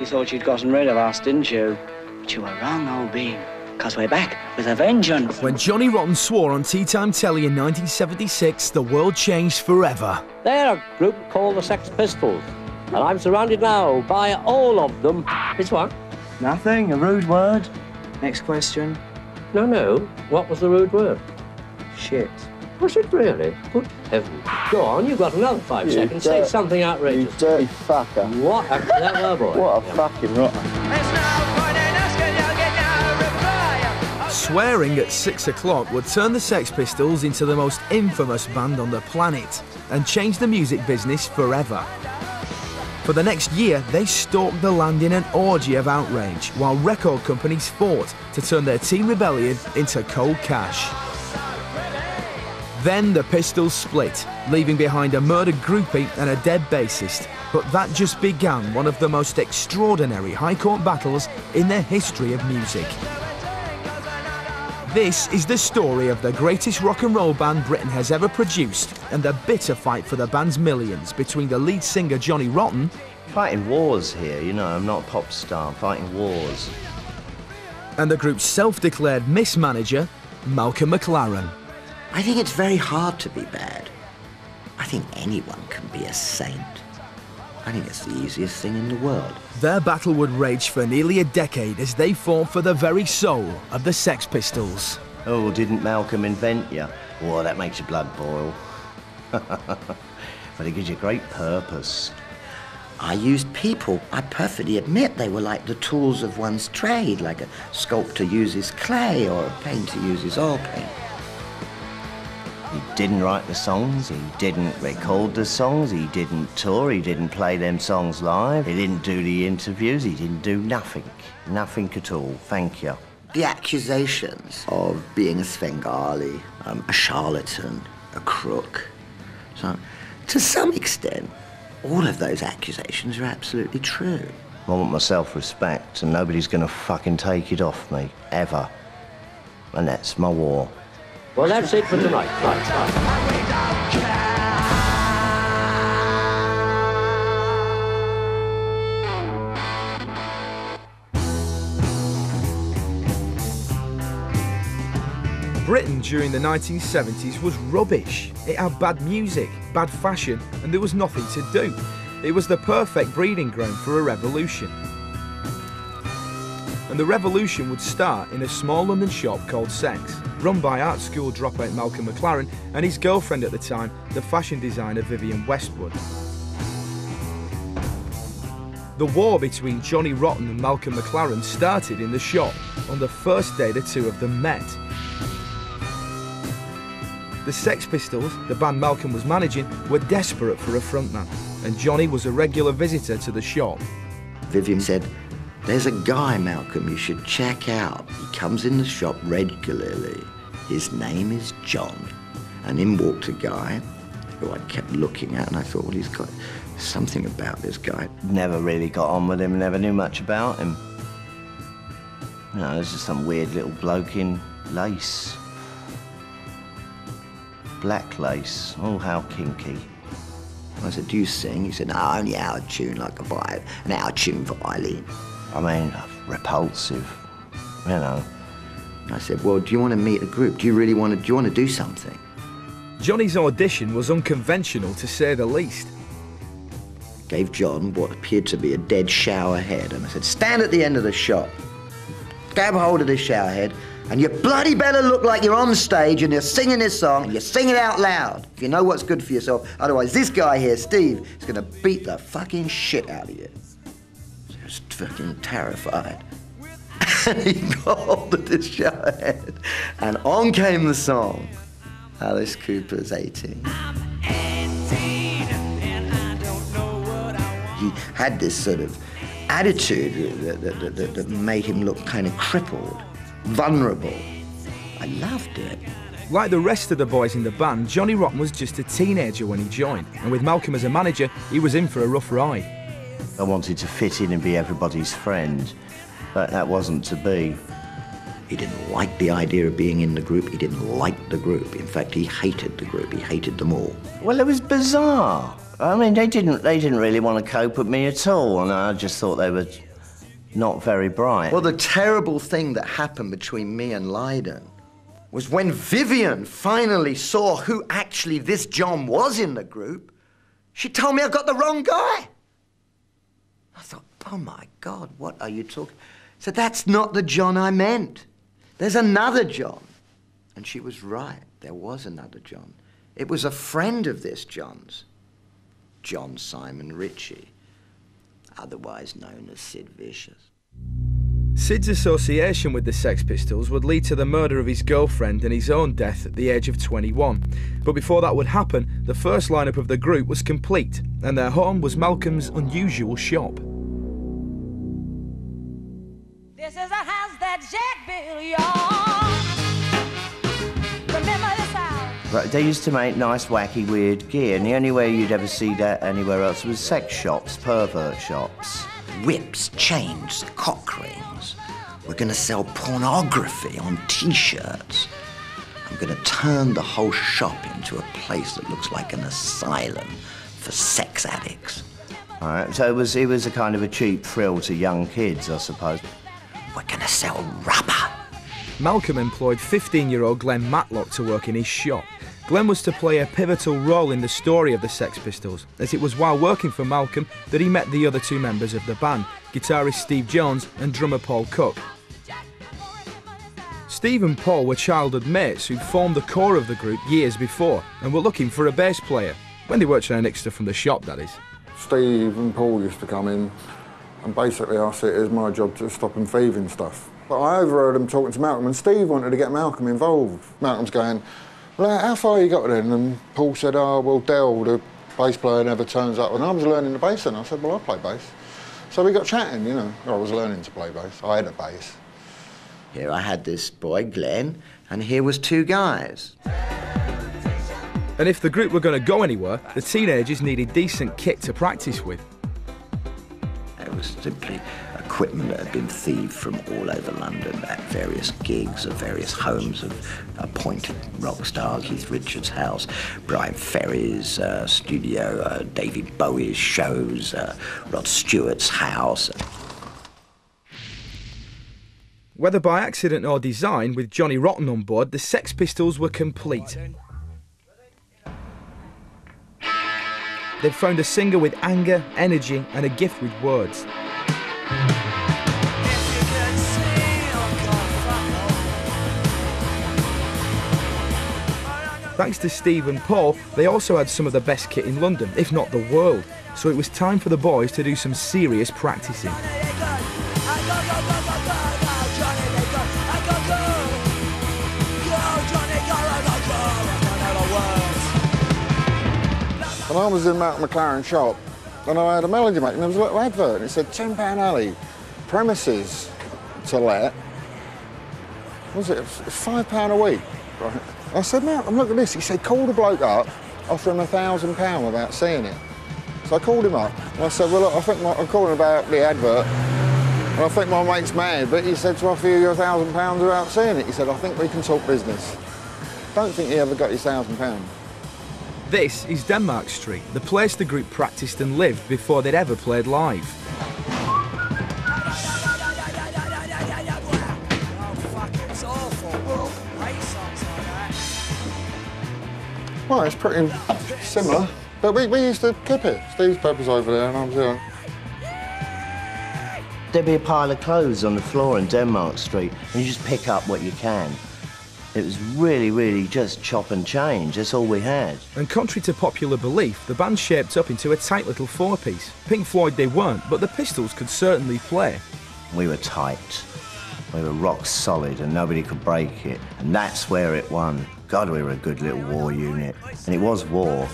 You thought you'd gotten rid of us, didn't you? But you were wrong, old bean. Because we're back with a vengeance. When Johnny Rotten swore on Tea Time Telly in 1976, the world changed forever. They're a group called the Sex Pistols. And I'm surrounded now by all of them. It's what? Nothing, a rude word. Next question. No, no. What was the rude word? Shit. Was it really? Good heavens. Go on, you've got another five You seconds. Say dirt- something You outrageous. dirty fucker. What a clever boy. What a fucking rotter. Swearing at six o'clock would turn the Sex Pistols into the most infamous band on the planet and change the music business forever. For the next year, they stalked the land in an orgy of outrage while record companies fought to turn their teen rebellion into cold cash. Then the Pistols split, leaving behind a murdered groupie and a dead bassist. But that just began one of the most extraordinary high court battles in the history of music. This is the story of the greatest rock and roll band Britain has ever produced and the bitter fight for the band's millions between the lead singer Johnny Rotten Fighting wars here, you know, I'm not a pop star, I'm fighting wars. and the group's self declared mismanager Malcolm McLaren. I think it's very hard to be bad. I think anyone can be a saint. I think it's the easiest thing in the world. Their battle would rage for nearly a decade as they fought for the very soul of the Sex Pistols. Oh, didn't Malcolm invent you? Oh, that makes your blood boil. but it gives you great purpose. I used people. I perfectly admit they were like the tools of one's trade, like a sculptor uses clay or a painter uses oil paint. Didn't write the songs, he didn't record the songs, he didn't tour, he didn't play them songs live, he didn't do the interviews, he didn't do nothing. Nothing at all. Thank you. The accusations of being a Svengali, um, a charlatan, a crook. So, to some extent, all of those accusations are absolutely true. I want my self-respect and nobody's gonna fucking take it off me, ever. And that's my war. Well, that's it for tonight. Right, right. Britain during the 1970s was rubbish. It had bad music, bad fashion, and there was nothing to do. It was the perfect breeding ground for a revolution. And the revolution would start in a small London shop called Sex, run by art school dropout Malcolm McLaren and his girlfriend at the time, the fashion designer Vivienne Westwood. The war between Johnny Rotten and Malcolm McLaren started in the shop on the first day the two of them met. The Sex Pistols, the band Malcolm was managing, were desperate for a frontman, and Johnny was a regular visitor to the shop. Vivienne said, There's a guy, Malcolm, you should check out. He comes in the shop regularly. His name is John. And in walked a guy who I kept looking at, and I thought, well, he's got something about this guy. Never really got on with him, never knew much about him. You know, there's just some weird little bloke in lace. Black lace. Oh, how kinky. I said, Do you sing? He said, No, only our tune, like a viol, an our tune violin. I mean, uh, repulsive. You know. I said, Well, do you want to meet a group? Do you really want to, do you want to do something? Johnny's audition was unconventional to say the least. Gave John what appeared to be a dead shower head, and I said, Stand at the end of the shop. Grab hold of this shower head, and you bloody better look like you're on stage and you're singing this song, and you sing it out loud. If you know what's good for yourself, otherwise this guy here, Steve, is gonna beat the fucking shit out of you. Was fucking terrified. And he got hold of this shower head, and on came the song. Alice Cooper's 18. He had this sort of attitude that, that, that, that, that made him look kind of crippled, vulnerable. I loved it. Like the rest of the boys in the band, Johnny Rotten was just a teenager when he joined, and with Malcolm as a manager, he was in for a rough ride. I wanted to fit in and be everybody's friend, but that wasn't to be. He didn't like the idea of being in the group. He didn't like the group. In fact, he hated the group. He hated them all. Well, it was bizarre. I mean, they didn't, they didn't really want to cope with me at all, and I just thought they were not very bright. Well, the terrible thing that happened between me and Lydon was when Vivienne finally saw who actually this John was in the group, she told me I got the wrong guy. I thought, oh my God, what are you talking? So that's not the John I meant. There's another John. And she was right. There was another John. It was a friend of this John's, John Simon Ritchie, otherwise known as Sid Vicious. Sid's association with the Sex Pistols would lead to the murder of his girlfriend and his own death at the age of 21. But before that would happen, the first lineup of the group was complete, and their home was Malcolm's unusual shop. This is that Jack built, y'all. Remember this house? Right, they used to make nice, wacky, weird gear, and the only way you'd ever see that anywhere else was sex shops, pervert shops. whips, chains, cock rings. We're going to sell pornography on T-shirts. I'm going to turn the whole shop into a place that looks like an asylum for sex addicts. All right, so it was, it was a kind of a cheap thrill to young kids, I suppose. We're going to sell rubber. Malcolm employed 15 year old Glenn Matlock to work in his shop. Glenn was to play a pivotal role in the story of the Sex Pistols, as it was while working for Malcolm that he met the other two members of the band, guitarist Steve Jones and drummer Paul Cook. Steve and Paul were childhood mates who formed the core of the group years before and were looking for a bass player, when they weren't trying to from the shop, that is. Steve and Paul used to come in, and basically I see it as my job to stop them thieving stuff. But I overheard them talking to Malcolm, and Steve wanted to get Malcolm involved. Malcolm's going, well, how far you got then? And Paul said, oh, well, Dell, the bass player, never turns up. And I was learning the bass, and I said, well, I play bass. So we got chatting, you know. I was learning to play bass. I had a bass. Here I had this boy, Glenn, and here was two guys. And if the group were going to go anywhere, the teenagers needed decent kit to practice with. Was simply equipment that had been thieved from all over London at various gigs of various homes of appointed rock stars, Keith Richards' house, Bryan Ferry's uh, studio, uh, David Bowie's shows, uh, Rod Stewart's house. Whether by accident or design, with Johnny Rotten on board, the Sex Pistols were complete. They'd found a singer with anger, energy, and a gift with words. Thanks to Steve and Paul, they also had some of the best kit in London, if not the world. So it was time for the boys to do some serious practicing. And I was in Malcolm McLaren shop, and I had a melody mate, and there was a little advert, and it said £10 alley, premises to let. What was it? It was £5 a week. Right. I said, Malcolm, look at this. He said, call the bloke up, offer him a thousand pound without seeing it. So I called him up, and I said, well, look, I think my, I'm calling about the advert, and I think my mate's mad, but he said to offer you a thousand pounds without seeing it. He said, I think we can talk business. Don't think he ever got his thousand pounds. This is Denmark Street, the place the group practiced and lived before they'd ever played live. Well, it's pretty similar, but we, we used to keep it. Steve's Pepper's over there, and I was there. There'd be a pile of clothes on the floor in Denmark Street, and you just pick up what you can. It was really, really just chop and change. That's all we had. And contrary to popular belief, the band shaped up into a tight little four piece. Pink Floyd they weren't, but the Pistols could certainly play. We were tight. We were rock solid, and nobody could break it. And that's where it won. God, we were a good little war unit. And it was war.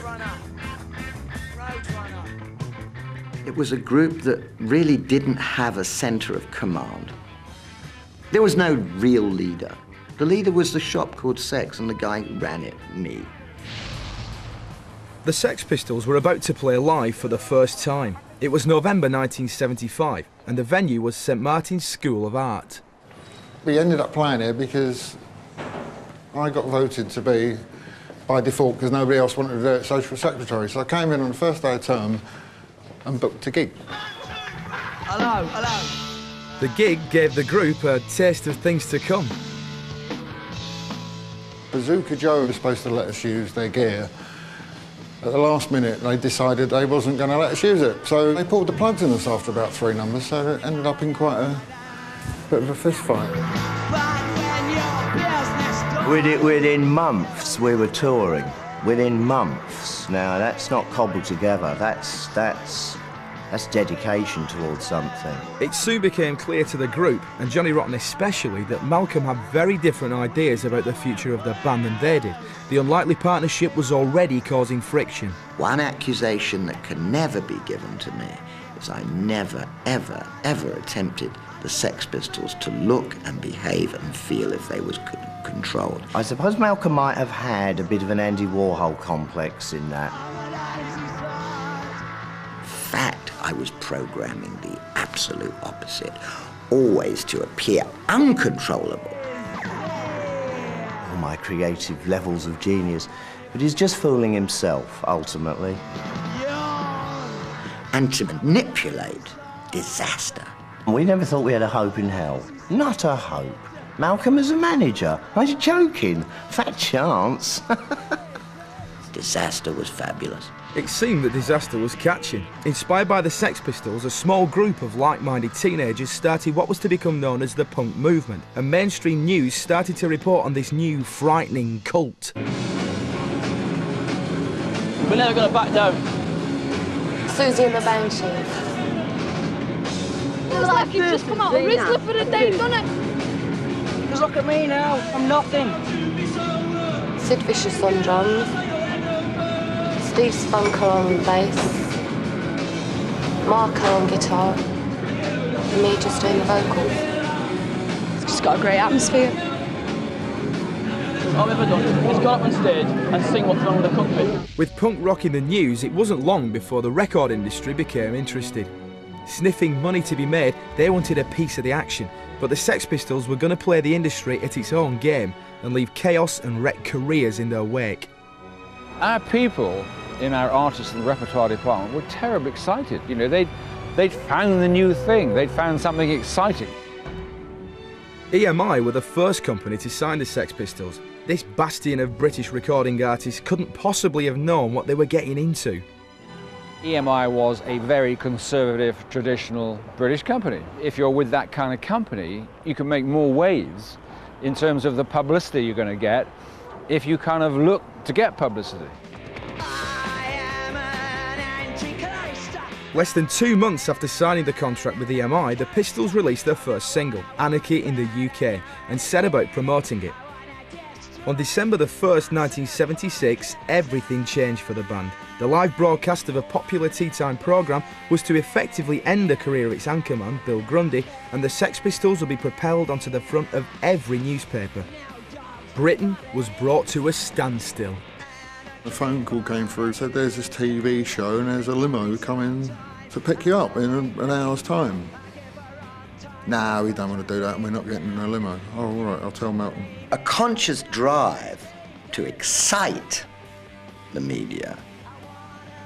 It was a group that really didn't have a center of command. There was no real leader. The leader was the shop called Sex, and the guy ran it, me. The Sex Pistols were about to play live for the first time. It was November 1975, and the venue was St Martin's School of Art. We ended up playing here because I got voted to be by default because nobody else wanted to do it, social secretary. So I came in on the first day of term and booked a gig. Hello, hello. The gig gave the group a taste of things to come. Bazooka Joe was supposed to let us use their gear. At the last minute, they decided they wasn't going to let us use it. So they pulled the plugs in us after about three numbers, so it ended up in quite a bit of a fist fight. Within, within months, we were touring. Within months. Now, that's not cobbled together. That's, that's, that's dedication towards something. It soon became clear to the group, and Johnny Rotten especially, that Malcolm had very different ideas about the future of the band than they did. The unlikely partnership was already causing friction. One accusation that can never be given to me is I never, ever, ever attempted the Sex Pistols to look and behave and feel if they was controlled. I suppose Malcolm might have had a bit of an Andy Warhol complex in that. I was programming the absolute opposite, always to appear uncontrollable. All my creative levels of genius. But he's just fooling himself, ultimately. and to manipulate disaster. We never thought we had a hope in hell. Not a hope. Malcolm as a manager. Are you joking? Fat chance. Disaster was fabulous. It seemed that disaster was catching. Inspired by the Sex Pistols, a small group of like minded teenagers started what was to become known as the punk movement, and mainstream news started to report on this new frightening cult. We're never gonna back down. Siouxsie and the Banshee. It was like he'd just come out of Rizzler for the day, done it? Just look at me now. I'm nothing. Sid Vicious on drums. Steve Spunker on bass. Marco on guitar. And me just doing the vocals. It's just got a great atmosphere. All I've ever done is got up on stage and sing what's wrong with the country. With punk rock in the news, it wasn't long before the record industry became interested. Sniffing money to be made, they wanted a piece of the action, but the Sex Pistols were going to play the industry at its own game and leave chaos and wreck careers in their wake. Our people in our artists and repertoire department were terribly excited. You know, they'd, they'd found the new thing, they'd found something exciting. EMI were the first company to sign the Sex Pistols. This bastion of British recording artists couldn't possibly have known what they were getting into. EMI was a very conservative, traditional British company. If you're with that kind of company, you can make more waves in terms of the publicity you're going to get if you kind of look to get publicity. Less than two months after signing the contract with EMI, the Pistols released their first single, Anarchy in the UK, and set about promoting it. On December the 1st, 1976, everything changed for the band. The live broadcast of a popular tea time programme was to effectively end the career of its anchorman, Bill Grundy, and the Sex Pistols would be propelled onto the front of every newspaper. Britain was brought to a standstill. A phone call came through, said there's this TV show and there's a limo coming to pick you up in an hour's time. No, we don't want to do that and we're not getting a limo. Oh, all right, I'll tell Melton. A conscious drive to excite the media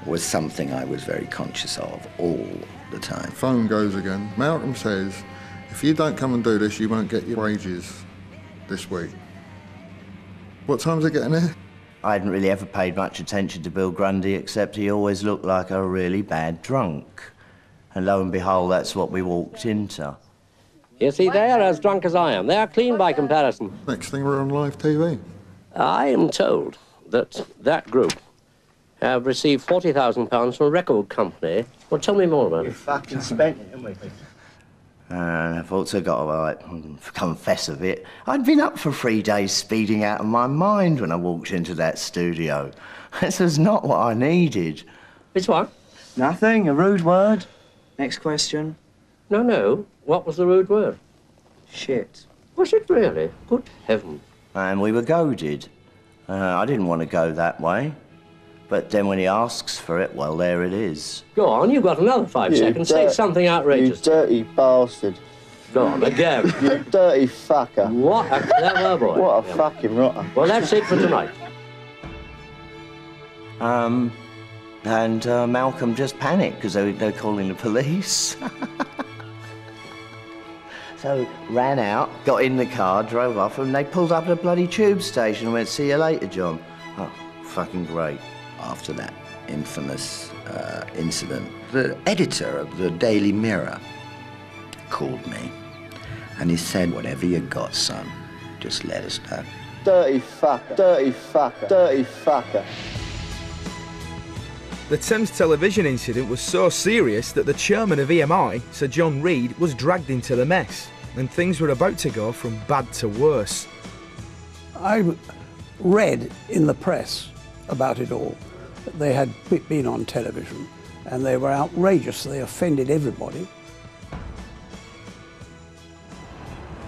was something I was very conscious of all the time. Phone goes again. Malcolm says, if you don't come and do this, you won't get your wages this week. What time's it getting there? I hadn't really ever paid much attention to Bill Grundy, except he always looked like a really bad drunk. And lo and behold, that's what we walked into. You see, they are as drunk as I am. They are clean by comparison. Next thing we're on live TV. I am told that that group have received £40,000 from a record company. Well, tell me more about it. We Fucking spent it, haven't we? And I've also got to like, confess a bit. I'd been up for three days speeding out of my mind when I walked into that studio. This was not what I needed. It's what? Nothing. A rude word. Next question. No, no. What was the rude word? Shit. Was it really? Good heaven. And we were goaded. Uh, I didn't want to go that way. But then when he asks for it, well, there it is. Go on, you've got another five You seconds. Say dirt- something outrageous. You dirty bastard. Go on, again. You dirty fucker. what a clever boy. What a fucking rotter. Well, that's it for tonight. Um, and uh, Malcolm just panicked because they, they were calling the police. so ran out, got in the car, drove off, and they pulled up at a bloody tube station and went, see you later, John. Oh, fucking great. After that infamous uh, incident, the editor of the Daily Mirror called me and he said, whatever you got, son, just let us know. Dirty fucker, dirty fucker, dirty fucker. The Thames television incident was so serious that the chairman of EMI, Sir John Read, was dragged into the mess, and things were about to go from bad to worse. I read in the press about it all that they had been on television and they were outrageous. They offended everybody.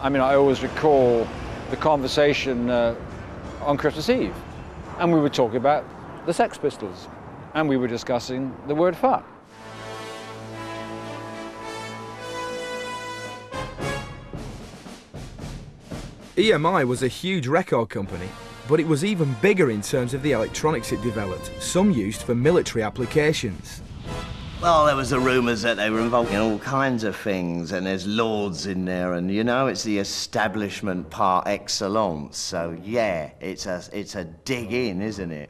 I mean, I always recall the conversation uh, on Christmas Eve, and we were talking about the Sex Pistols, and we were discussing the word fuck. EMI was a huge record company, but it was even bigger in terms of the electronics it developed, some used for military applications. Well, there was the rumours that they were involved in all kinds of things, and there's lords in there, and you know, it's the establishment par excellence. So yeah, it's a it's a dig in, isn't it?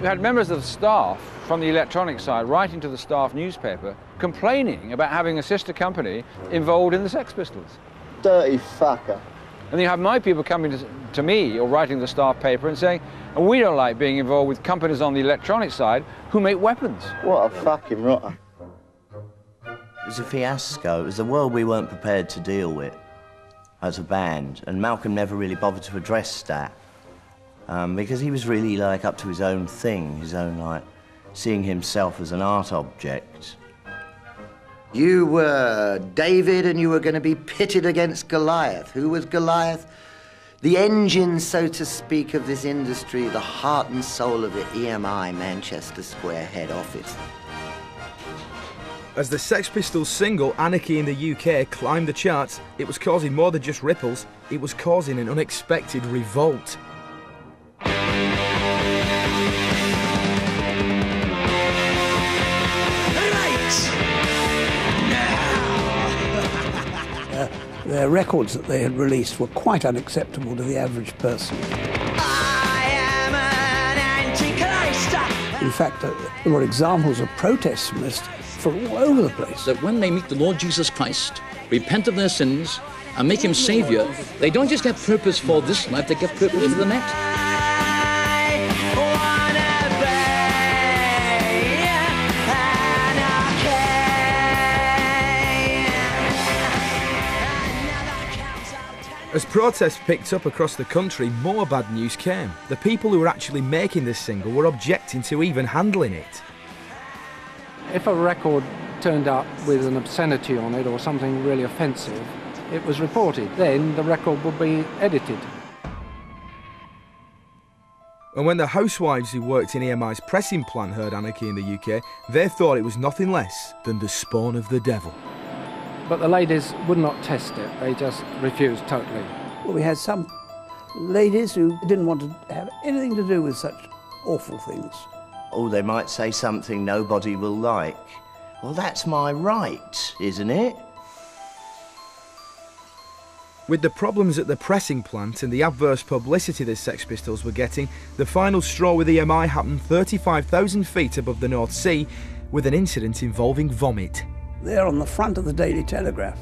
You had members of the staff from the electronic side writing to the staff newspaper complaining about having a sister company involved in the Sex Pistols. Dirty fucker. And then you have my people coming to, to me or writing the staff paper and saying, and we don't like being involved with companies on the electronic side who make weapons. What a fucking rotter. It was a fiasco. It was a world we weren't prepared to deal with as a band, and Malcolm never really bothered to address that um, because he was really like up to his own thing, his own like seeing himself as an art object. You were David and you were going to be pitted against Goliath. Who was Goliath? The engine, so to speak, of this industry, the heart and soul of the EMI Manchester Square head office. As the Sex Pistols single Anarchy in the UK climbed the charts, it was causing more than just ripples, it was causing an unexpected revolt. Their records that they had released were quite unacceptable to the average person. In fact, uh, there were examples of protests from this from all over the place. That when they meet the Lord Jesus Christ, repent of their sins, and make him Savior, they don't just get purpose for this life, they get purpose for the next. As protests picked up across the country, more bad news came. The people who were actually making this single were objecting to even handling it. If a record turned up with an obscenity on it or something really offensive, it was reported. Then the record would be edited. And when the housewives who worked in EMI's pressing plant heard Anarchy in the UK, they thought it was nothing less than the spawn of the devil. But the ladies would not test it, they just refused totally. Well, we had some ladies who didn't want to have anything to do with such awful things. Oh, they might say something nobody will like. Well, that's my right, isn't it? With the problems at the pressing plant and the adverse publicity the Sex Pistols were getting, the final straw with EMI happened 35,000 feet above the North Sea with an incident involving vomit. There on the front of the Daily Telegraph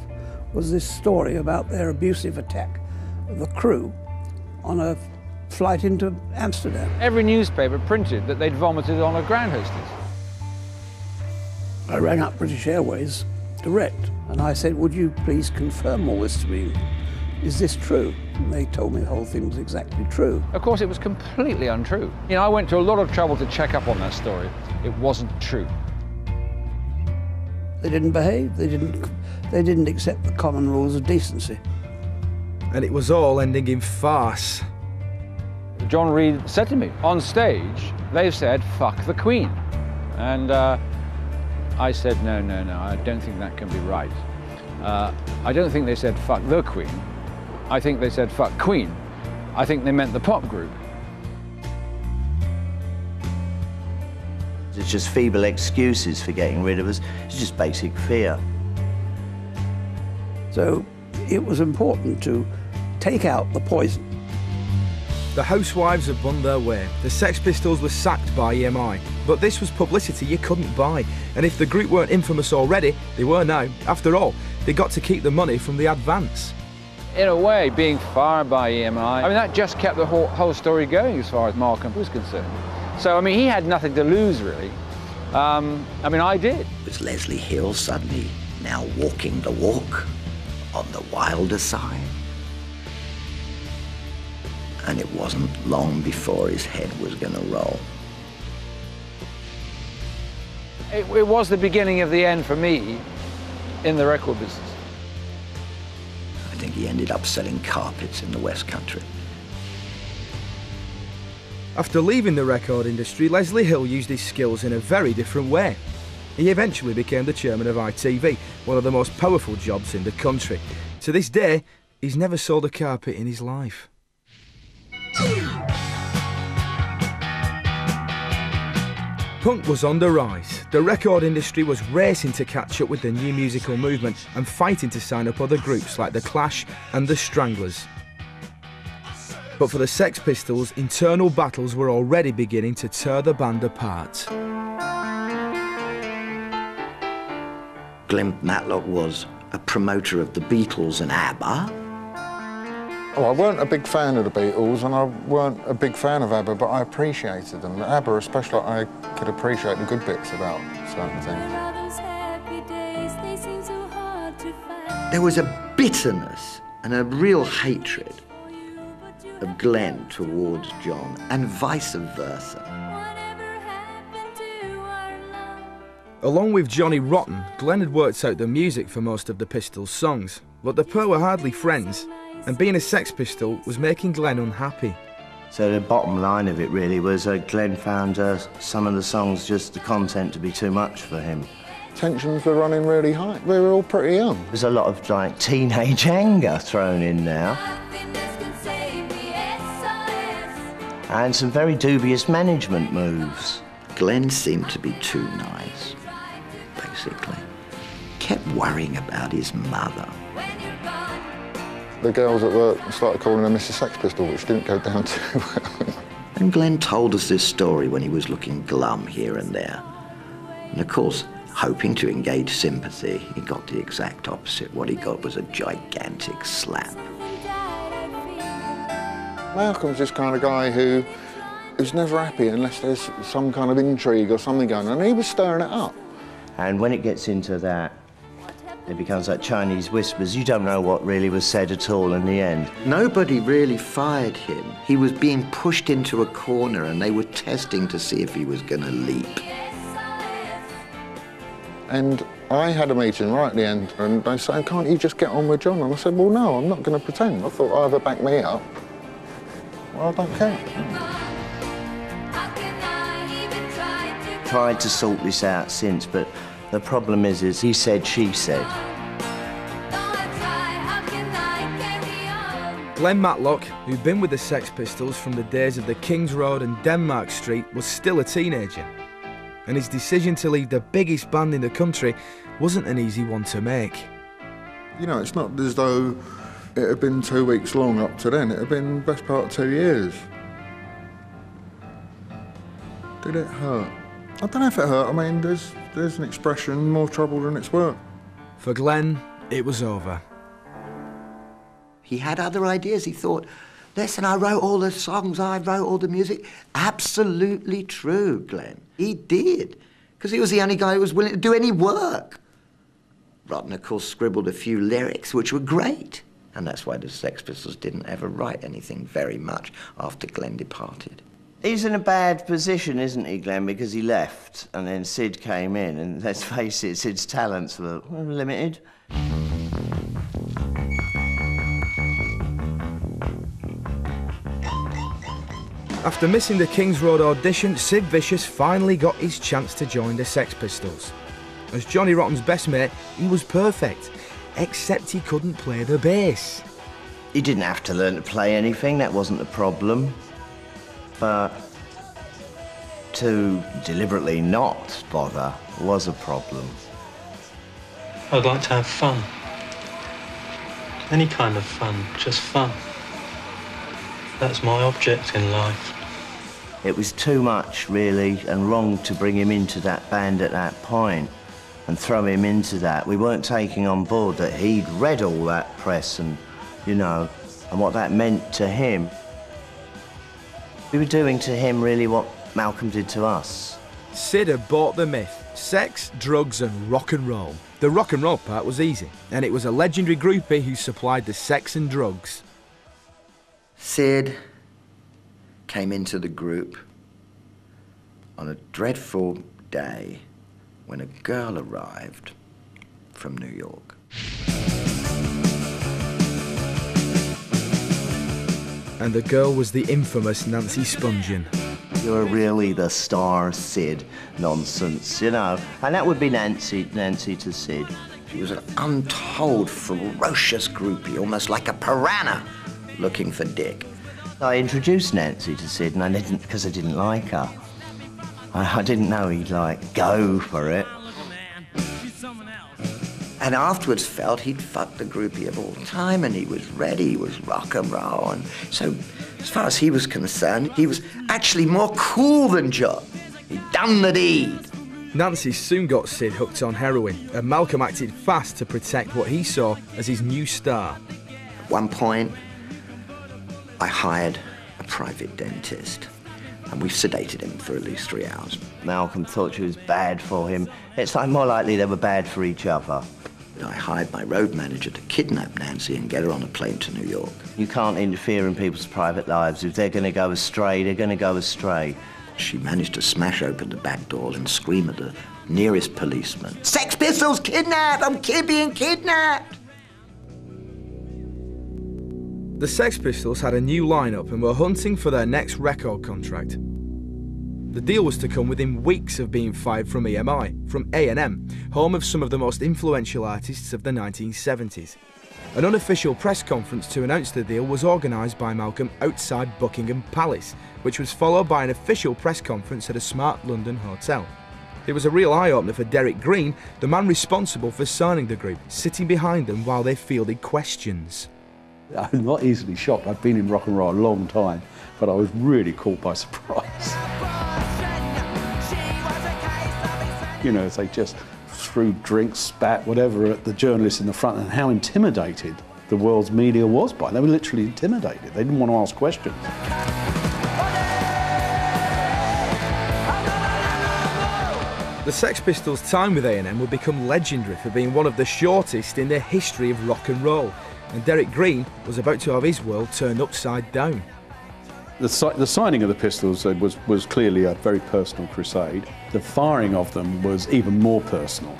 was this story about their abusive attack of the crew on a flight into Amsterdam. Every newspaper printed that they'd vomited on a ground hostess. I rang up British Airways direct and I said, Would you please confirm all this to me? Is this true? And they told me the whole thing was exactly true. Of course, it was completely untrue. You know, I went to a lot of trouble to check up on that story. It wasn't true. They didn't behave. They didn't. They didn't accept the common rules of decency. And it was all ending in farce. John Read said to me on stage, "They've said fuck the Queen," and uh, I said, "No, no, no. I don't think that can be right. Uh, I don't think they said fuck the Queen. I think they said fuck Queen. I think they meant the pop group." It's just feeble excuses for getting rid of us. It's just basic fear. So it was important to take out the poison. The housewives had won their way. The Sex Pistols were sacked by EMI. But this was publicity you couldn't buy. And if the group weren't infamous already, they were now. After all, they got to keep the money from the advance. In a way, being fired by EMI, I mean, that just kept the whole, whole story going as far as Malcolm was concerned. So, I mean, he had nothing to lose, really. Um, I mean, I did. Was Leslie Hill suddenly now walking the walk on the wilder side? And it wasn't long before his head was going to roll. It, it was the beginning of the end for me in the record business. I think he ended up selling carpets in the West Country. After leaving the record industry, Leslie Hill used his skills in a very different way. He eventually became the chairman of ITV, one of the most powerful jobs in the country. To this day, he's never sold a carpet in his life. Punk was on the rise. The record industry was racing to catch up with the new musical movement and fighting to sign up other groups like The Clash and The Stranglers. But for the Sex Pistols, internal battles were already beginning to tear the band apart. Glenn Matlock was a promoter of the Beatles and ABBA. Oh, I weren't a big fan of the Beatles and I weren't a big fan of ABBA, but I appreciated them. ABBA especially, I could appreciate the good bits about certain things. There was a bitterness and a real hatred of Glenn towards John and vice versa. Along with Johnny Rotten, Glenn had worked out the music for most of the Pistols' songs, but the pair were hardly friends, and being a Sex Pistol was making Glenn unhappy. So the bottom line of it really was uh, Glenn found uh, some of the songs just the content to be too much for him. Tensions were running really high. We were all pretty young. There's a lot of like teenage anger thrown in now. And some very dubious management moves. Glenn seemed to be too nice, basically. Kept worrying about his mother. The girls at work started calling her Mrs. Sex Pistol, which didn't go down too well. And Glenn told us this story when he was looking glum here and there. And of course, hoping to engage sympathy, he got the exact opposite. What he got was a gigantic slap. Malcolm's this kind of guy who is never happy unless there's some kind of intrigue or something going on, and he was stirring it up. And when it gets into that, it becomes like Chinese whispers. You don't know what really was said at all in the end. Nobody really fired him. He was being pushed into a corner and they were testing to see if he was going to leap. And I had a meeting right at the end, and they said, can't you just get on with John? And I said, well, no, I'm not going to pretend. I thought oh, either back me up, well, I don't care. Tried to sort this out since, but the problem is, is he said, she said. Glenn Matlock, who'd been with the Sex Pistols from the days of the Kings Road and Denmark Street, was still a teenager. And his decision to leave the biggest band in the country wasn't an easy one to make. You know, it's not as though it had been two weeks long up to then. It had been best part of two years. Did it hurt? I don't know if it hurt. I mean, there's there's an expression, more trouble than it's worth. For Glenn, it was over. He had other ideas. He thought, listen, I wrote all the songs, I wrote all the music. Absolutely true, Glenn. He did, because he was the only guy who was willing to do any work. Rotten, of course, scribbled a few lyrics, which were great. And that's why the Sex Pistols didn't ever write anything very much after Glenn departed. He's in a bad position, isn't he, Glenn? Because he left and then Sid came in, and let's face it, Sid's talents were limited. After missing the Kings Road audition, Sid Vicious finally got his chance to join the Sex Pistols. As Johnny Rotten's best mate, he was perfect, except he couldn't play the bass. He didn't have to learn to play anything, that wasn't the problem. But to deliberately not bother was a problem. I'd like to have fun. Any kind of fun, just fun. That's my object in life. It was too much, really, and wrong to bring him into that band at that point and throw him into that. We weren't taking on board that he'd read all that press and, you know, and what that meant to him. We were doing to him really what Malcolm did to us. Sid had bought the myth sex, drugs, and rock and roll. The rock and roll part was easy, and it was a legendary groupie who supplied the sex and drugs. Sid came into the group on a dreadful day when a girl arrived from New York. And the girl was the infamous Nancy Spungen. You're really the star Sid nonsense, you know. And that would be Nancy, Nancy to Sid. She was an untold, ferocious groupie, almost like a piranha, looking for Dick. I introduced Nancy to Sid, and I didn't because I didn't like her. I, I didn't know he'd like go for it. And afterwards felt he'd fucked the groupie of all time, and he was ready. He was rock and roll, and so as far as he was concerned, he was actually more cool than John. He'd done the deed. Nancy soon got Sid hooked on heroin, and Malcolm acted fast to protect what he saw as his new star. At one point, I hired a private dentist, and we sedated him for at least three hours. Malcolm thought she was bad for him. It's like more likely they were bad for each other. I hired my road manager to kidnap Nancy and get her on a plane to New York. You can't interfere in people's private lives. If they're going to go astray, they're going to go astray. She managed to smash open the back door and scream at the nearest policeman. Sex Pistols kidnapped! I'm being kidnapped! The Sex Pistols had a new lineup and were hunting for their next record contract. The deal was to come within weeks of being fired from EMI, from A&M, home of some of the most influential artists of the 1970s. An unofficial press conference to announce the deal was organised by Malcolm outside Buckingham Palace, which was followed by an official press conference at a smart London hotel. It was a real eye-opener for Derek Green, the man responsible for signing the group, sitting behind them while they fielded questions. I'm not easily shocked. I've been in rock and roll a long time, but I was really caught by surprise. you know, they just threw drinks, spat, whatever at the journalists in the front, and how intimidated the world's media was by. Them. They were literally intimidated. They didn't want to ask questions. The Sex Pistols' time with A&M would become legendary for being one of the shortest in the history of rock and roll, and Derek Green was about to have his world turned upside down. The, si the signing of the Pistols uh, was, was clearly a very personal crusade. The firing of them was even more personal.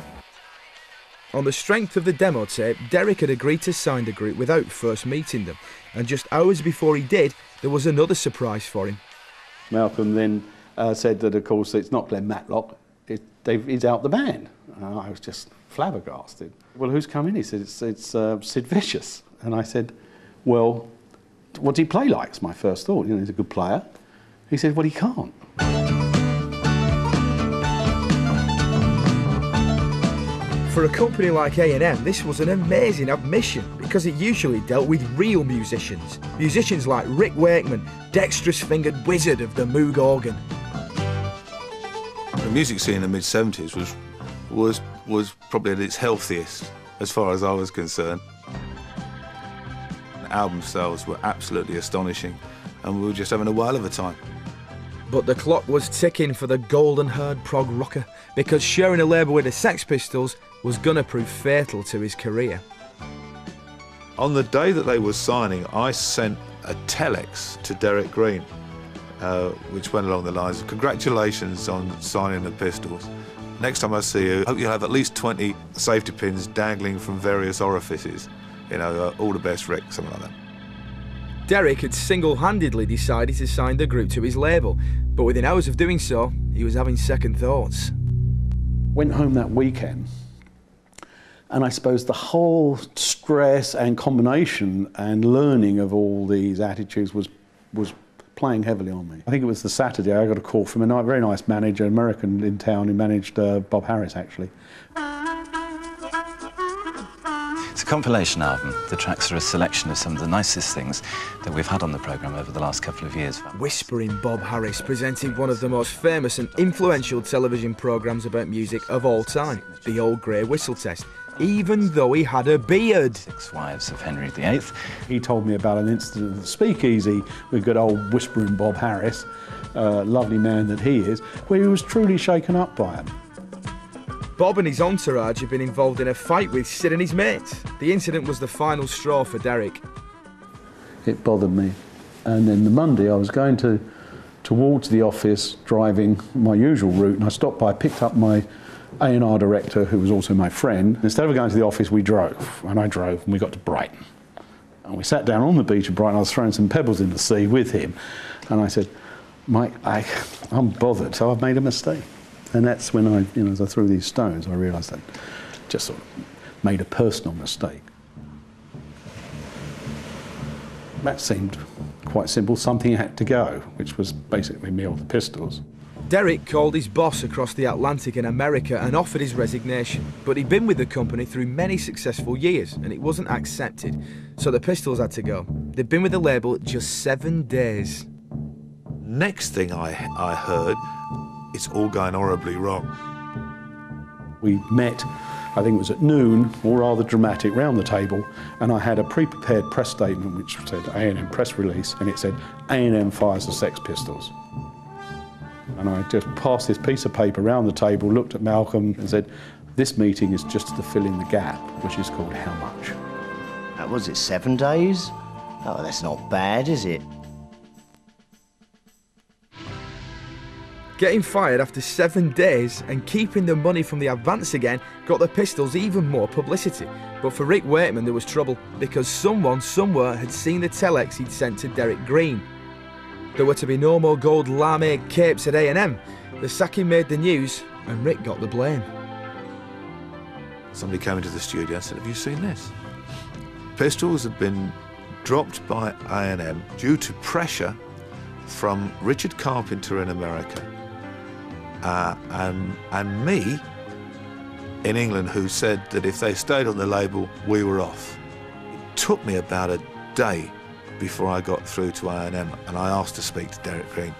On the strength of the demo tape, Derek had agreed to sign the group without first meeting them, and just hours before he did, there was another surprise for him. Malcolm then uh, said that, of course, it's not Glenn Matlock, it, he's out the band. Uh, I was just flabbergasted. Well, who's coming? He said, it's, it's uh, Sid Vicious. And I said, well, what did he play like? It's my first thought. You know, he's a good player. He said, well, he can't. For a company like A&M, this was an amazing admission because it usually dealt with real musicians. Musicians like Rick Wakeman, dexterous-fingered wizard of the Moog organ. The music scene in the mid-70s was, was, was probably at its healthiest as far as I was concerned. The album sales were absolutely astonishing and we were just having a whale of a time. But the clock was ticking for the golden haired prog rocker because sharing a label with the Sex Pistols was gonna prove fatal to his career. On the day that they were signing, I sent a telex to Derek Green, uh, which went along the lines of congratulations on signing the Pistols. Next time I see you, I hope you'll have at least 20 safety pins dangling from various orifices. You know, uh, all the best, Rick, something like that. Derek had single handedly decided to sign the group to his label, but within hours of doing so, he was having second thoughts. Went home that weekend, and I suppose the whole stress and combination and learning of all these attitudes was, was playing heavily on me. I think it was the Saturday I got a call from a very nice manager, American in town, who managed uh, Bob Harris actually. It's a compilation album. The tracks are a selection of some of the nicest things that we've had on the programme over the last couple of years. Whispering Bob Harris presenting one of the most famous and influential television programmes about music of all time, The Old Grey Whistle Test, even though he had a beard. Six Wives of Henry VIII. He told me about an incident at the Speakeasy with good old whispering Bob Harris, uh, lovely man that he is, where he was truly shaken up by him. Bob and his entourage had been involved in a fight with Sid and his mates. The incident was the final straw for Derek. It bothered me. And then the Monday I was going to towards the office driving my usual route and I stopped by, picked up my A&R director who was also my friend. Instead of going to the office we drove and I drove and we got to Brighton. And we sat down on the beach at Brighton. I was throwing some pebbles in the sea with him. And I said, Mike, I, I'm bothered, so I've made a mistake. And that's when I, you know, as I threw these stones, I realised that just sort of made a personal mistake. That seemed quite simple. Something had to go, which was basically me or the Pistols. Derek called his boss across the Atlantic in America and offered his resignation, but he'd been with the company through many successful years and it wasn't accepted, so the Pistols had to go. They'd been with the label just seven days. Next thing I, I heard, it's all going horribly wrong. We met, I think it was at noon, or rather dramatic, round the table, and I had a pre-prepared press statement which said A&M press release, and it said A&M fires the Sex Pistols. And I just passed this piece of paper around the table, looked at Malcolm, and said, "This meeting is just to fill in the gap, which is called how much." That was it, seven days? Oh, that's not bad, is it? Getting fired after seven days and keeping the money from the advance again got the Pistols even more publicity. But for Rick Wakeman, there was trouble because someone somewhere had seen the telex he'd sent to Derek Green. There were to be no more gold lame capes at A&M. The sacking made the news, and Rick got the blame. Somebody came into the studio and said, "Have you seen this?" Pistols had been dropped by A&M due to pressure from Richard Carpenter in America uh, and, and me in England, who said that if they stayed on the label, we were off. It took me about a day before I got through to A&M, and I asked to speak to Derek Green.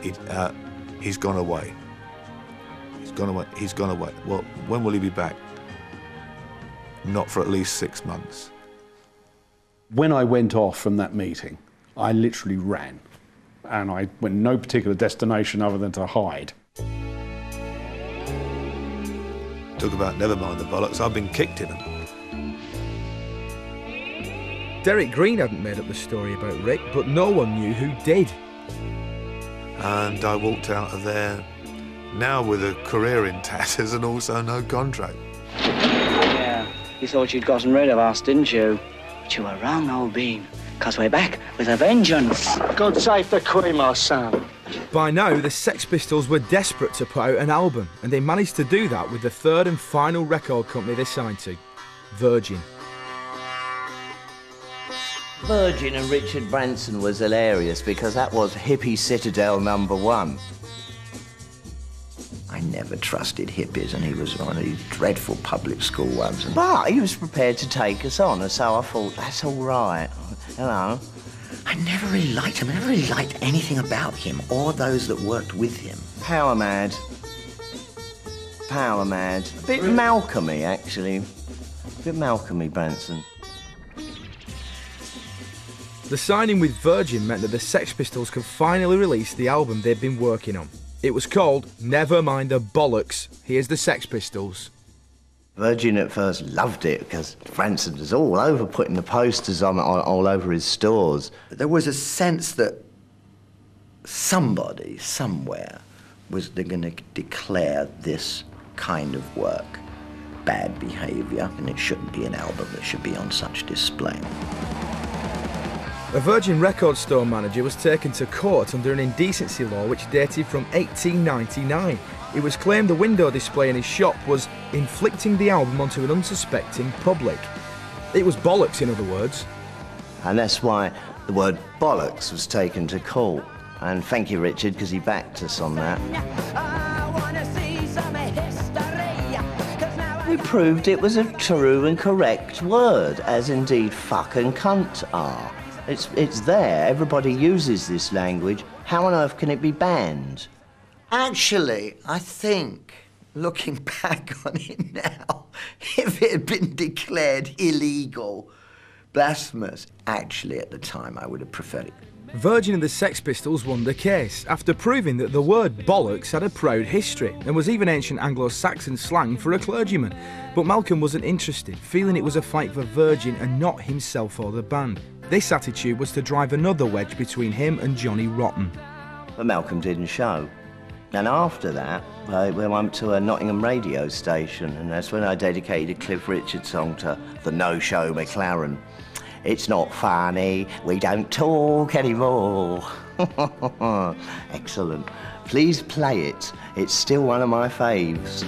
He, uh, he's gone away. He's gone away. He's gone away. Well, when will he be back? Not for at least six months. When I went off from that meeting, I literally ran. And I went no particular destination other than to hide. Talk about never mind the bollocks, I've been kicked in them. Derek Green hadn't made up the story about Rick, but no one knew who did. And I walked out of there now with a career in tatters and also no contract. Yeah, you thought you'd gotten rid of us, didn't you? But you were wrong, old bean. Because we're back with a vengeance. God save the Queen, my son. By now, the Sex Pistols were desperate to put out an album, and they managed to do that with the third and final record company they signed to, Virgin. Virgin and Richard Branson was hilarious because that was hippie citadel number one. I never trusted hippies, and he was one of these dreadful public school ones. But he was prepared to take us on, and so I thought, that's all right. You know. I never really liked him. I never really liked anything about him or those that worked with him. Power mad. Power mad. A bit Malcolmy, actually. A bit Malcolmy, Branson. The signing with Virgin meant that the Sex Pistols could finally release the album they'd been working on. It was called Never Mind the Bollocks. Here's the Sex Pistols. Virgin at first loved it because Branson was all over putting the posters on, on all over his stores. There was a sense that somebody, somewhere, was going to declare this kind of work bad behavior, and it shouldn't be an album that should be on such display. A Virgin record store manager was taken to court under an indecency law which dated from 1899. It was claimed the window display in his shop was inflicting the album onto an unsuspecting public. It was bollocks, in other words. And that's why the word bollocks was taken to court. And thank you, Richard, because he backed us on that. We proved it was a true and correct word, as indeed fuck and cunt are. It's, it's there. Everybody uses this language. How on earth can it be banned? Actually, I think, looking back on it now, if it had been declared illegal, blasphemous, actually at the time I would have preferred it. Virgin and the Sex Pistols won the case after proving that the word bollocks had a proud history and was even ancient Anglo Saxon slang for a clergyman. But Malcolm wasn't interested, feeling it was a fight for Virgin and not himself or the band. This attitude was to drive another wedge between him and Johnny Rotten. But Malcolm didn't show. And after that, I went to a Nottingham radio station, and that's when I dedicated a Cliff Richard song to the no show McLaren. It's not funny, we don't talk anymore. Excellent. Please play it. It's still one of my faves.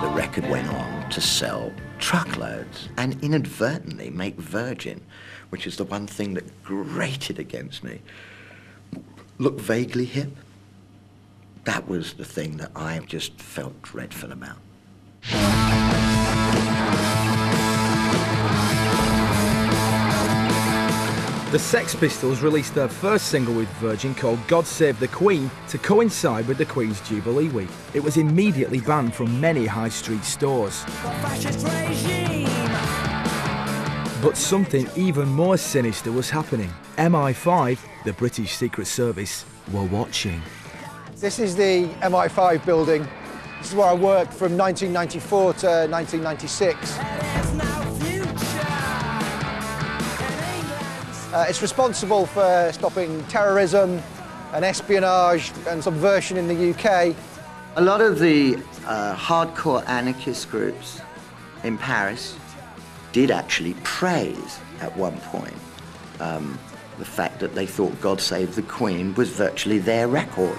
The record went on to sell truckloads and inadvertently make Virgin, which is the one thing that grated against me, look vaguely hip. That was the thing that I just felt dreadful about. The Sex Pistols released their first single with Virgin called God Save the Queen to coincide with the Queen's Jubilee Week. It was immediately banned from many high street stores. But something even more sinister was happening. MI5, the British Secret Service, were watching. This is the MI5 building. This is where I worked from 1994 to 1996. Uh, it's responsible for stopping terrorism and espionage and subversion in the UK. A lot of the uh, hardcore anarchist groups in Paris did actually praise at one point um, the fact that they thought God Save the Queen was virtually their record.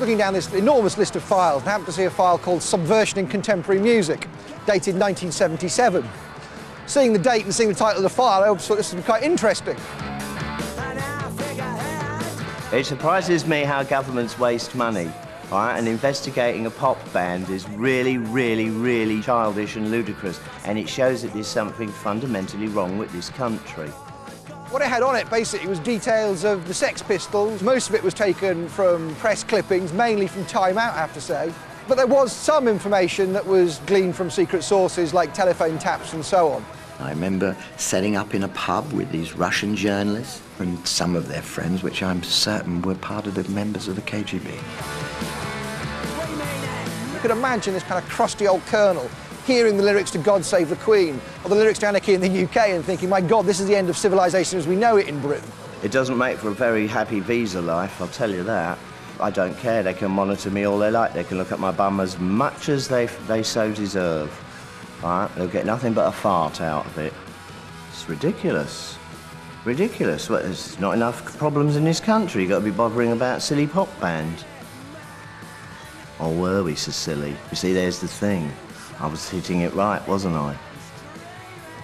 Looking down this enormous list of files, I happened to see a file called Subversion in Contemporary Music, dated 1977. Seeing the date and seeing the title of the file, I thought this would be quite interesting. It surprises me how governments waste money. All right, and investigating a pop band is really, really, really childish and ludicrous, and it shows that there's something fundamentally wrong with this country. What it had on it basically was details of the Sex Pistols. Most of it was taken from press clippings, mainly from Time Out, I have to say. But there was some information that was gleaned from secret sources like telephone taps and so on. I remember setting up in a pub with these Russian journalists and some of their friends, which I'm certain were part of the members of the KGB. You could imagine this kind of crusty old colonel hearing the lyrics to God Save the Queen or the lyrics to Anarchy in the UK and thinking, my God, this is the end of civilization as we know it in Britain. It doesn't make for a very happy visa life, I'll tell you that. I don't care, they can monitor me all they like, they can look at my bum as much as they, they so deserve. Right, they'll get nothing but a fart out of it. It's ridiculous. Ridiculous. Well, there's not enough problems in this country. You've got to be bothering about silly pop band. Or were we so silly? You see, there's the thing. I was hitting it right, wasn't I?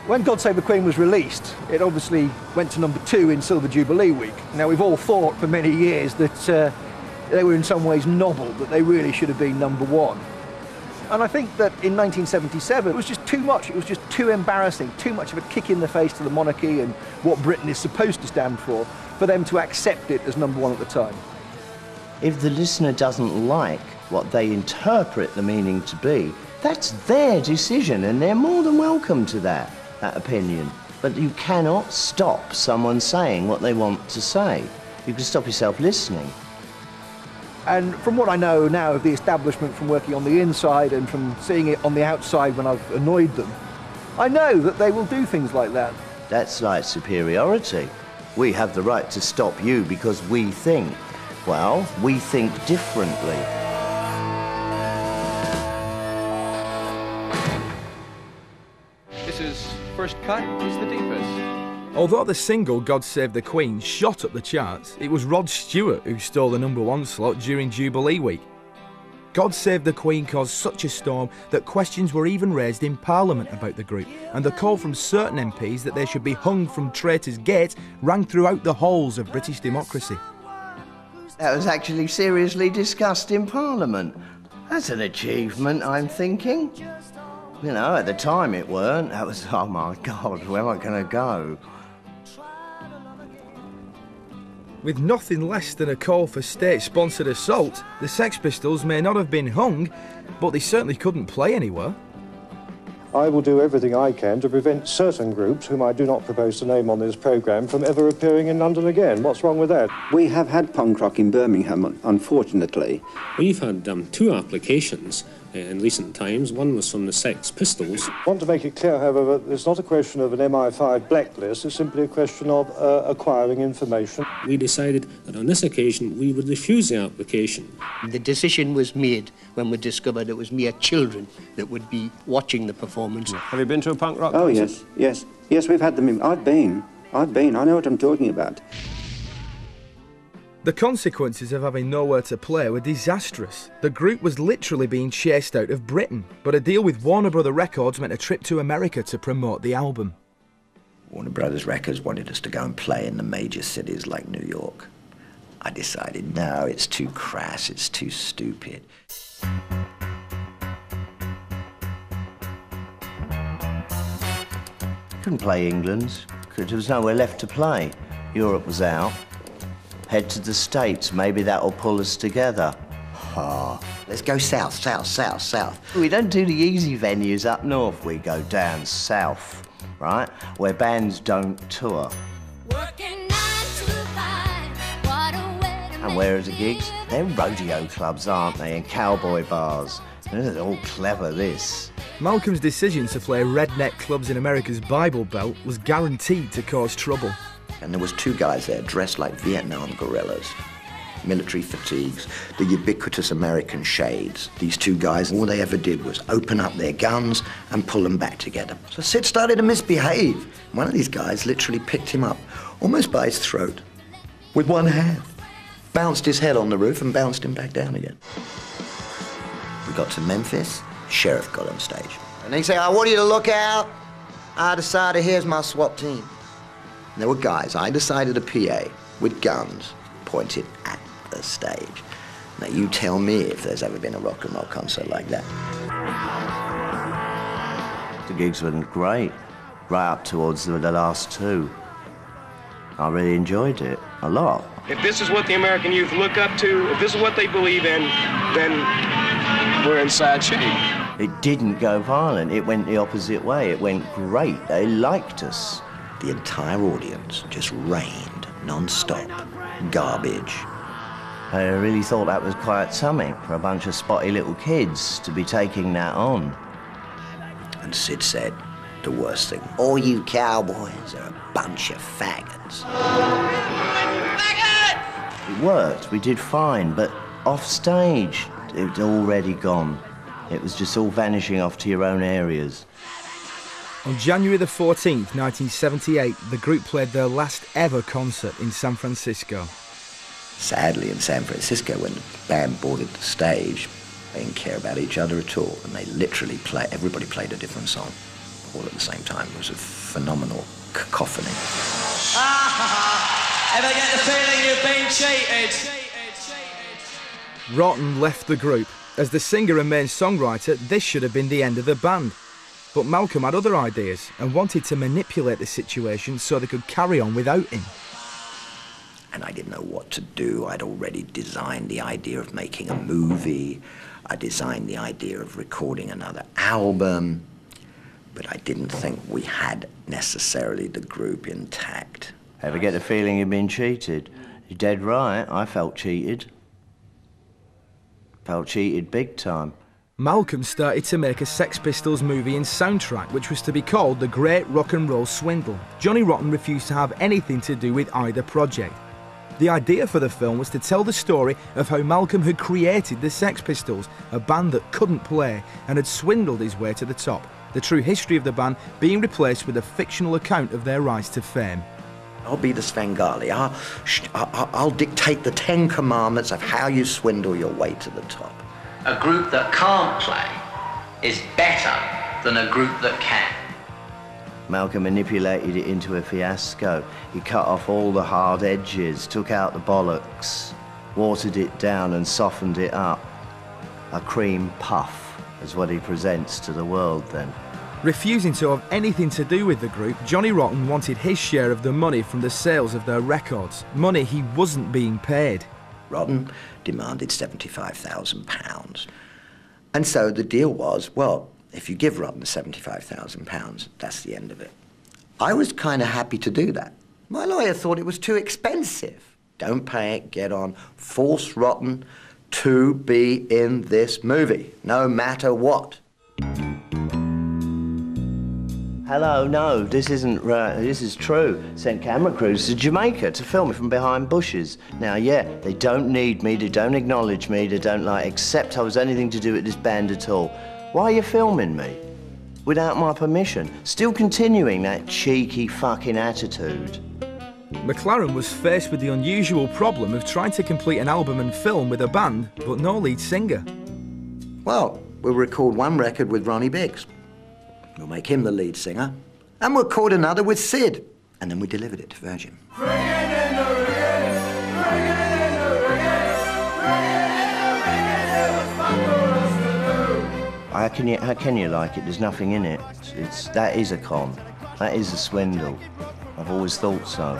When God Save the Queen was released, it obviously went to number two in Silver Jubilee week. Now, we've all thought for many years that uh, they were in some ways novel, that they really should have been number one. And I think that in 1977, it was just too much. It was just too embarrassing, too much of a kick in the face to the monarchy and what Britain is supposed to stand for, for them to accept it as number one at the time. If the listener doesn't like what they interpret the meaning to be, that's their decision, and they're more than welcome to that, that opinion. But you cannot stop someone saying what they want to say. You can stop yourself listening. And from what I know now of the establishment from working on the inside and from seeing it on the outside when I've annoyed them, I know that they will do things like that. That's like superiority. We have the right to stop you because we think. Well, we think differently. This is First Cut is the deepest. Although the single God Save the Queen shot up the charts, it was Rod Stewart who stole the number one slot during Jubilee week. God Save the Queen caused such a storm that questions were even raised in Parliament about the group, and the call from certain MPs that they should be hung from Traitors Gate rang throughout the halls of British democracy. That was actually seriously discussed in Parliament. That's an achievement, I'm thinking. You know, at the time it weren't. That was, oh my God, where am I going to go? With nothing less than a call for state sponsored assault, the Sex Pistols may not have been hung, but they certainly couldn't play anywhere. I will do everything I can to prevent certain groups, whom I do not propose to name on this programme, from ever appearing in London again. What's wrong with that? We have had punk rock in Birmingham, unfortunately. We've had um, two applications in recent times. One was from the Sex Pistols. I want to make it clear, however, that it's not a question of an MI5 blacklist, it's simply a question of uh, acquiring information. We decided that on this occasion we would refuse the application. The decision was made when we discovered it was mere children that would be watching the performance. Have you been to a punk rock concert? Oh, yes, yes. Yes, we've had them in. I've been. I've been. I know what I'm talking about. The consequences of having nowhere to play were disastrous. The group was literally being chased out of Britain, but a deal with Warner Brother Records meant a trip to America to promote the album. Warner Brothers Records wanted us to go and play in the major cities like New York. I decided, no, it's too crass, it's too stupid. Couldn't play England, because there was nowhere left to play. Europe was out. Head to the States, maybe that'll pull us together. Ah, let's go south, south, south, south. We don't do the easy venues up north, we go down south, right? Where bands don't tour. And where are the gigs? They're rodeo clubs, aren't they? And cowboy bars. They're all clever, this. Malcolm's decision to play redneck clubs in America's Bible Belt was guaranteed to cause trouble. And there was two guys there dressed like Vietnam guerrillas. Military fatigues, the ubiquitous American shades. These two guys, all they ever did was open up their guns and pull them back together. So Sid started to misbehave. One of these guys literally picked him up, almost by his throat, with one hand. Bounced his head on the roof and bounced him back down again. We got to Memphis, sheriff got on stage. And he said, I want you to look out. I decided, here's my SWAT team. And there were guys, I decided a PA with guns pointed at the stage. Now you tell me if there's ever been a rock and roll concert like that. The gigs were great, right up towards the, the last two. I really enjoyed it a lot. If this is what the American youth look up to, if this is what they believe in, then we're in sad shape. It didn't go violent, it went the opposite way. It went great. They liked us. The entire audience just rained non-stop garbage. I really thought that was quite something for a bunch of spotty little kids to be taking that on. And Sid said, the worst thing, all you cowboys are a bunch of faggots. It worked, we did fine, but off stage, it was already gone. It was just all vanishing off to your own areas. On January the 14th, 1978, the group played their last ever concert in San Francisco. Sadly, in San Francisco, when the band boarded the stage, they didn't care about each other at all, and they literally play. Everybody played a different song, all at the same time. It was a phenomenal cacophony. Ah, ever get the feeling you've been cheated? Rotten left the group. As the singer and main songwriter, this should have been the end of the band. But Malcolm had other ideas and wanted to manipulate the situation so they could carry on without him. And I didn't know what to do. I'd already designed the idea of making a movie. I designed the idea of recording another album. But I didn't think we had necessarily the group intact. Ever get the feeling you've been cheated? You're dead right, I felt cheated. Felt cheated big time. Malcolm started to make a Sex Pistols movie and soundtrack, which was to be called The Great Rock and Roll Swindle. Johnny Rotten refused to have anything to do with either project. The idea for the film was to tell the story of how Malcolm had created the Sex Pistols, a band that couldn't play and had swindled his way to the top. The true history of the band being replaced with a fictional account of their rise to fame. I'll be the Svengali. I'll, I- I- I'll dictate the Ten Commandments of how you swindle your way to the top. A group that can't play is better than a group that can. Malcolm manipulated it into a fiasco. He cut off all the hard edges, took out the bollocks, watered it down and softened it up. A cream puff is what he presents to the world then. Refusing to have anything to do with the group, Johnny Rotten wanted his share of the money from the sales of their records, money he wasn't being paid. Rotten demanded £75,000. And so the deal was, well, if you give Rotten £75,000, that's the end of it. I was kind of happy to do that. My lawyer thought it was too expensive. Don't pay it, get on. Force Rotten to be in this movie, no matter what. Hello, no, this isn't right. This is true. Sent camera crews to Jamaica to film me from behind bushes. Now, yeah, they don't need me, they don't acknowledge me, they don't like accept I was anything to do with this band at all. Why are you filming me? Without my permission. Still continuing that cheeky fucking attitude. McLaren was faced with the unusual problem of trying to complete an album and film with a band, but no lead singer. Well, we'll record one record with Ronnie Biggs. We'll make him the lead singer. And we'll record another with Sid. And then we delivered it to Virgin. How can you, how can you like it? There's nothing in it. It's, that is a con. That is a swindle. I've always thought so.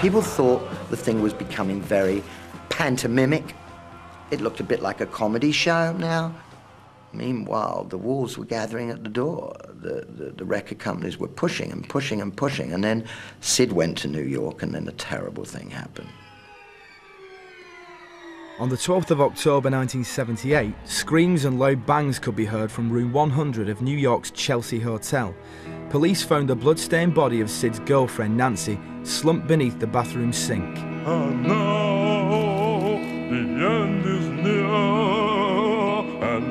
People thought the thing was becoming very pantomimic. It looked a bit like a comedy show now. Meanwhile, the wolves were gathering at the door. The, the, the, record companies were pushing and pushing and pushing. And then Sid went to New York, and then a terrible thing happened. On the 12th of October 1978, screams and loud bangs could be heard from room 100 of New York's Chelsea Hotel. Police found the blood-stained body of Sid's girlfriend, Nancy, slumped beneath the bathroom sink. And now the end is near, and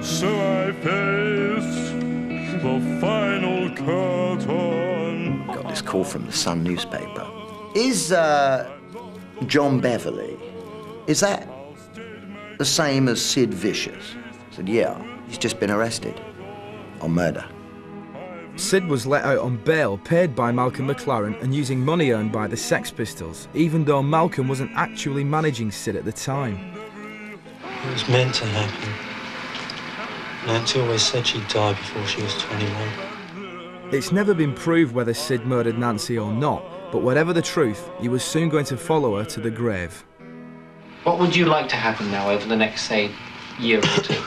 so I face the final curtain. Got this call from the Sun newspaper. Is uh, John Beverley, is that the same as Sid Vicious? I said, yeah, he's just been arrested on murder. Sid was let out on bail paid by Malcolm McLaren and using money earned by the Sex Pistols, even though Malcolm wasn't actually managing Sid at the time. It was meant to happen. Nancy always said she'd die before she was 21. It's never been proved whether Sid murdered Nancy or not, but whatever the truth, he was soon going to follow her to the grave. What would you like to happen now over the next, say, year or two?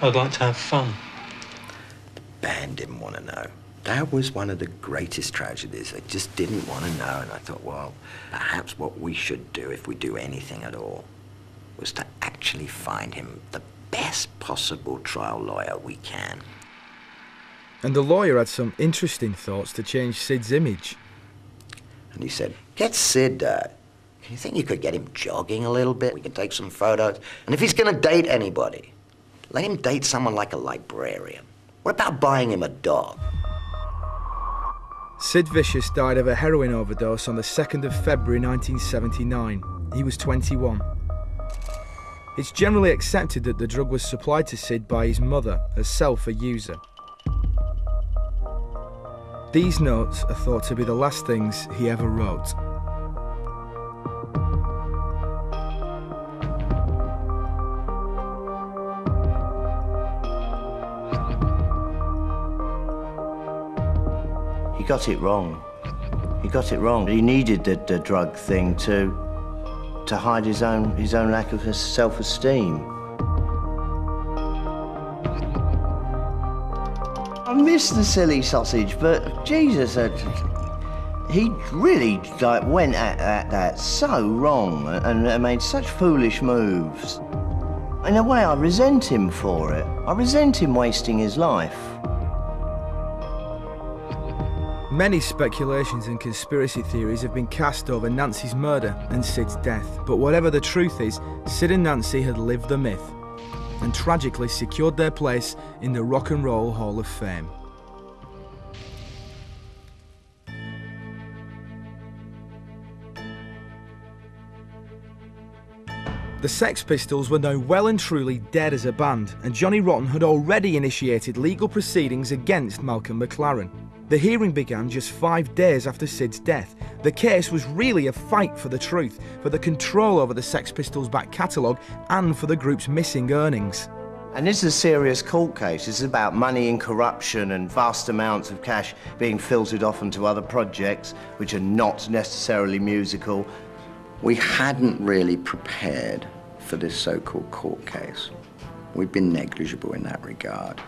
I'd like to have fun. The band didn't want to know. That was one of the greatest tragedies. They just didn't want to know. And I thought, well, perhaps what we should do, if we do anything at all, was to actually find him the best possible trial lawyer we can. And the lawyer had some interesting thoughts to change Sid's image. And he said, get Sid, uh, you think you could get him jogging a little bit? We can take some photos. And if he's going to date anybody, let him date someone like a librarian. What about buying him a dog? Sid Vicious died of a heroin overdose on the 2nd of February 1979. He was 21. It's generally accepted that the drug was supplied to Sid by his mother, herself a user. These notes are thought to be the last things he ever wrote. He got it wrong. He got it wrong. He needed the, the drug thing to to hide his own his own lack of self-esteem. I miss the silly sausage, but Jesus, he really like went at, at that so wrong and, and made such foolish moves. In a way, I resent him for it. I resent him wasting his life. Many speculations and conspiracy theories have been cast over Nancy's murder and Sid's death, but whatever the truth is, Sid and Nancy had lived the myth and tragically secured their place in the Rock and Roll Hall of Fame. The Sex Pistols were now well and truly dead as a band, and Johnny Rotten had already initiated legal proceedings against Malcolm McLaren. The hearing began just five days after Sid's death. The case was really a fight for the truth, for the control over the Sex Pistols' back catalogue, and for the group's missing earnings. And this is a serious court case. This is about money and corruption and vast amounts of cash being filtered off into other projects which are not necessarily musical. We hadn't really prepared for this so-called court case. We've been negligible in that regard.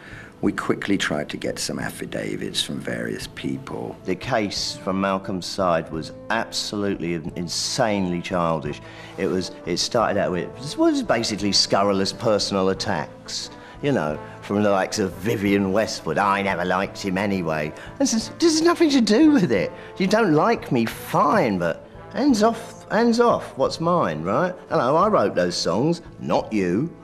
We quickly tried to get some affidavits from various people. The case from Malcolm's side was absolutely insanely childish. It was. It started out with it was basically scurrilous personal attacks. You know, from the likes of Vivienne Westwood. I never liked him anyway. This is, this has nothing to do with it. You don't like me, fine, but hands off, hands off. What's mine, right? Hello, I wrote those songs, not you.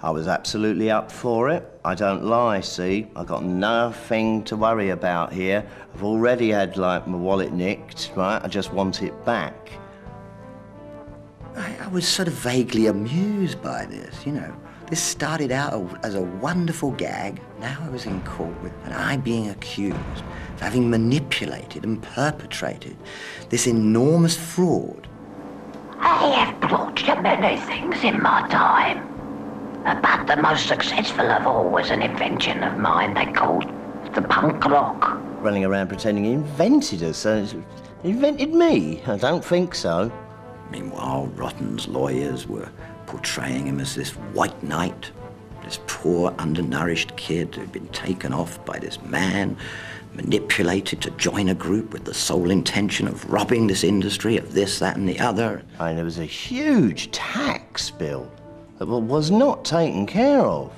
I was absolutely up for it. I don't lie, see? I got nothing to worry about here. I've already had, like, my wallet nicked, right? I just want it back. I, I was sort of vaguely amused by this, you know. This started out as a wonderful gag. Now I was in court with, and I being accused of having manipulated and perpetrated this enormous fraud. I have brought you many things in my time. But the most successful of all was an invention of mine they called the punk rock. Running around pretending he invented us. Uh, invented me? I don't think so. Meanwhile, Rotten's lawyers were portraying him as this white knight, this poor, undernourished kid who'd been taken off by this man, manipulated to join a group with the sole intention of robbing this industry of this, that, and the other. And there was a huge tax bill that was not taken care of.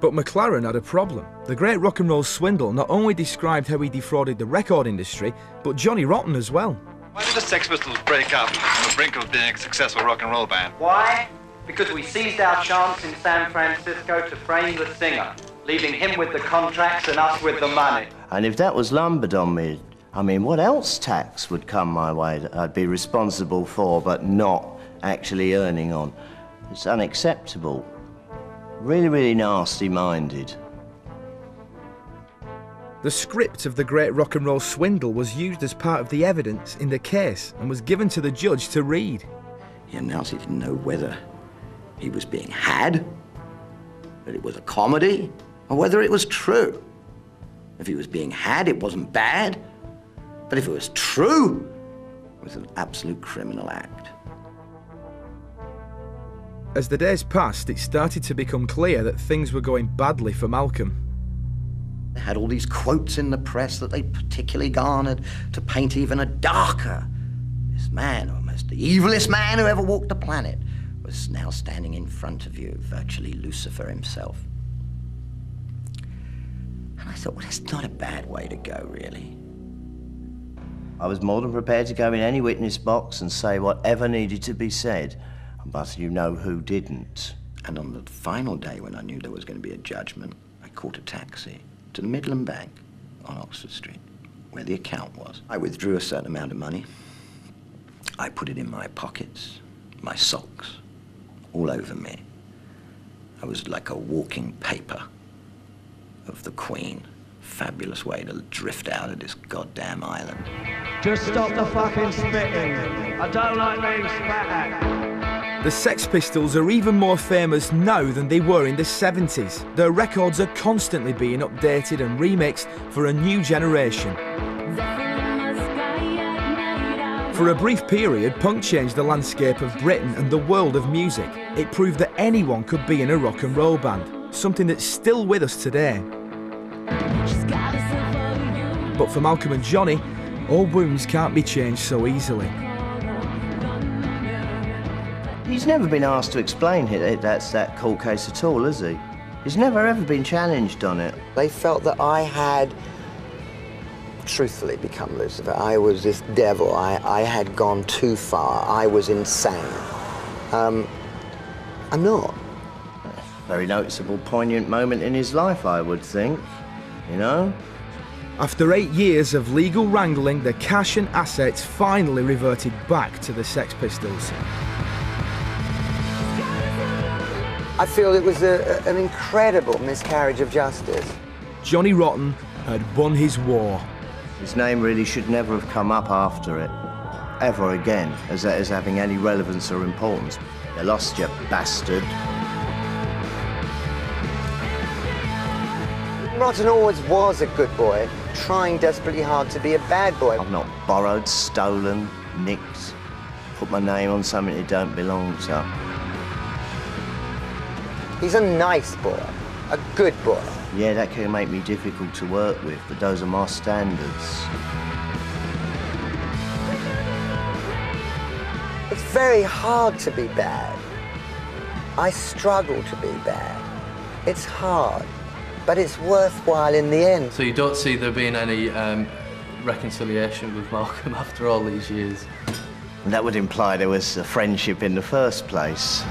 But McLaren had a problem. The great rock and roll swindle not only described how he defrauded the record industry, but Johnny Rotten as well. Why did the Sex Pistols break up on the brink of being a successful rock and roll band? Why? Because we seized our chance in San Francisco to frame the singer, leaving him with the contracts and us with the money. And if that was lumbered on me, I mean, what else tax would come my way that I'd be responsible for but not actually earning on? It's unacceptable. Really, really nasty minded. The script of the great rock and roll swindle was used as part of the evidence in the case and was given to the judge to read. He announced he didn't know whether he was being had, that it was a comedy, or whether it was true. If he was being had, it wasn't bad. But if it was true, it was an absolute criminal act. As the days passed, it started to become clear that things were going badly for Malcolm. They had all these quotes in the press that they particularly garnered to paint even a darker. This man, almost the evilest man who ever walked the planet, was now standing in front of you, virtually Lucifer himself. And I thought, well, that's not a bad way to go, really. I was more than prepared to go in any witness box and say whatever needed to be said, but you know who didn't. And on the final day when I knew there was going to be a judgment, I caught a taxi to the Midland Bank on Oxford Street, where the account was. I withdrew a certain amount of money. I put it in my pockets, my socks, all over me. I was like a walking paper of the Queen. Fabulous way to drift out of this goddamn island. Just stop the fucking spitting. I don't like being spat at. The Sex Pistols are even more famous now than they were in the 70s. Their records are constantly being updated and remixed for a new generation. For a brief period, punk changed the landscape of Britain and the world of music. It proved that anyone could be in a rock and roll band, something that's still with us today. But for Malcolm and Johnny, old wounds can't be changed so easily. He's never been asked to explain it, that's that court case at all, has he? He's never ever been challenged on it. They felt that I had truthfully become Lucifer. I was this devil. I, I had gone too far. I was insane. Um, I'm not. Very noticeable, poignant moment in his life, I would think. You know? After eight years of legal wrangling, the cash and assets finally reverted back to the Sex Pistols. I feel it was a, an incredible miscarriage of justice. Johnny Rotten had won his war. His name really should never have come up after it, ever again, as, as having any relevance or importance. You lost your bastard. Rotten always was a good boy, trying desperately hard to be a bad boy. I've not borrowed, stolen, nicked, put my name on something it don't belong to. He's a nice boy, a good boy. Yeah, that can make me difficult to work with, but those are my standards. It's very hard to be bad. I struggle to be bad. It's hard, but it's worthwhile in the end. So you don't see there being any um, reconciliation with Malcolm after all these years? That would imply there was a friendship in the first place.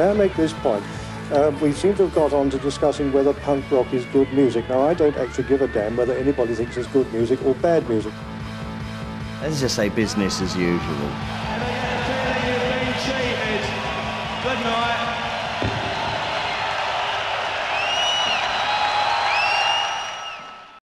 I make this point? Uh, we seem to have got on to discussing whether punk rock is good music. Now, I don't actually give a damn whether anybody thinks it's good music or bad music. Let's just say business as usual.